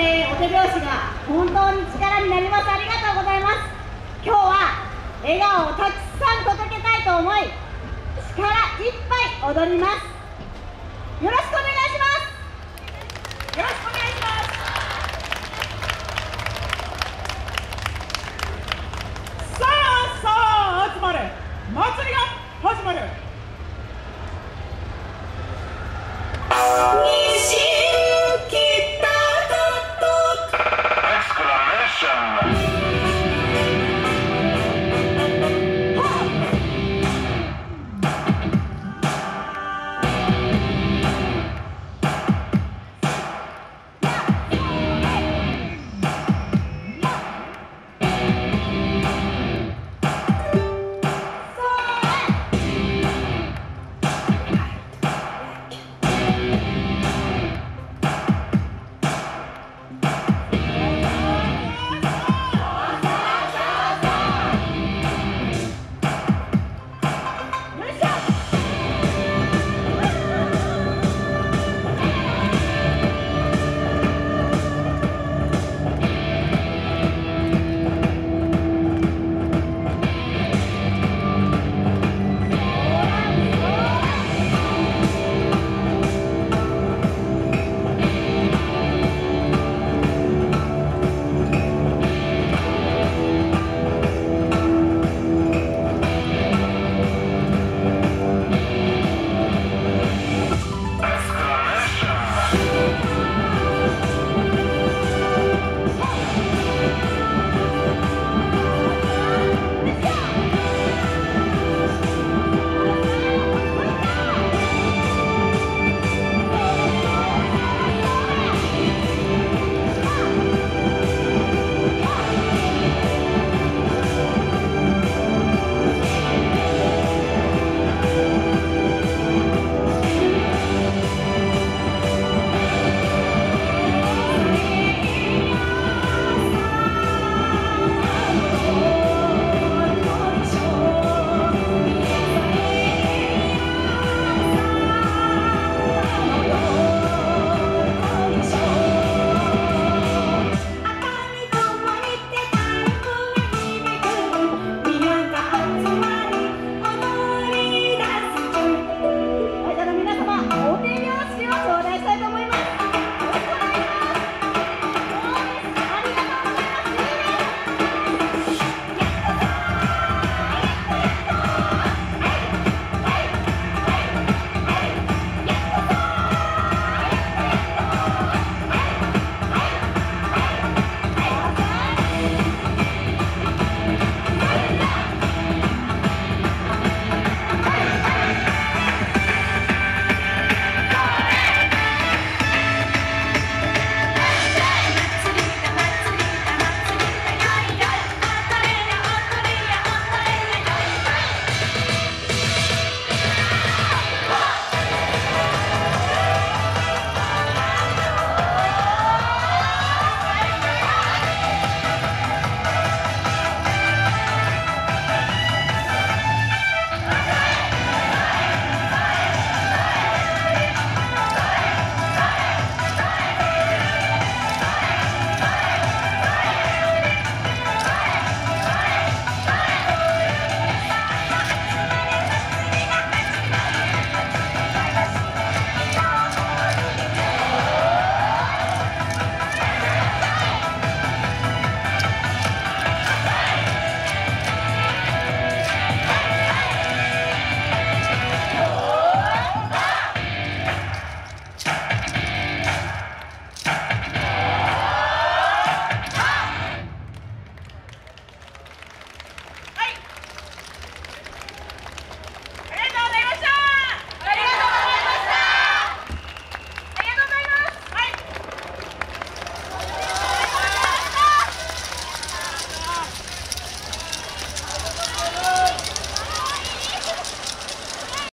声援お手拍子が本当に力になります。ありがとうございます今日は笑顔をたくさん届けたいと思い力いっぱい踊りますよろしくお願いしますよろしくお願いします。さあさあ集まれ。祭りが始まる。